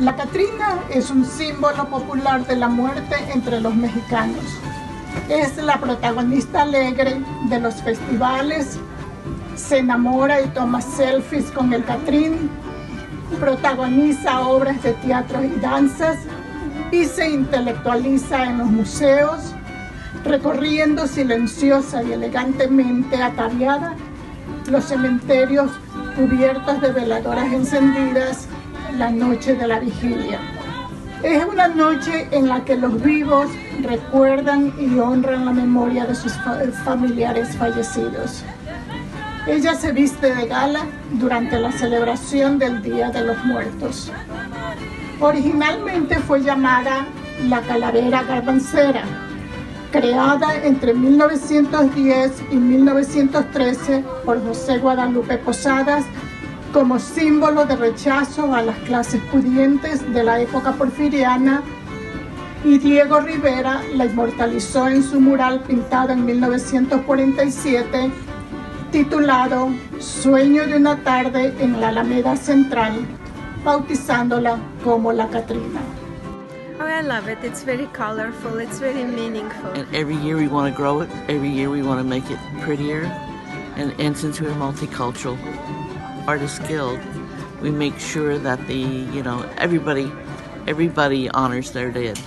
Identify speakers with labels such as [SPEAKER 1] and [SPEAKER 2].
[SPEAKER 1] La Catrina es un símbolo popular de la muerte entre los mexicanos. Es la protagonista alegre de los festivales, se enamora y toma selfies con el Catrín, protagoniza obras de teatro y danzas y se intelectualiza en los museos, recorriendo silenciosa y elegantemente ataviada los cementerios cubiertos de veladoras encendidas la noche de la vigilia. Es una noche en la que los vivos recuerdan y honran la memoria de sus familiares fallecidos. Ella se viste de gala durante la celebración del Día de los Muertos. Originalmente fue llamada la calavera garbancera, creada entre 1910 y 1913 por José Guadalupe Posadas como símbolo de rechazo a las clases pudientes de la época porfiriana y Diego Rivera la inmortalizó en su mural pintado en 1947 titulado Sueño de una tarde en la Alameda Central, bautizándola como la Catrina.
[SPEAKER 2] Oh, I love it. It's very colorful. It's very meaningful.
[SPEAKER 3] And every year we want to grow it. Every year we want to make it prettier. And, and since we're multicultural, Artists Guild, we make sure that the, you know, everybody, everybody honors their dead.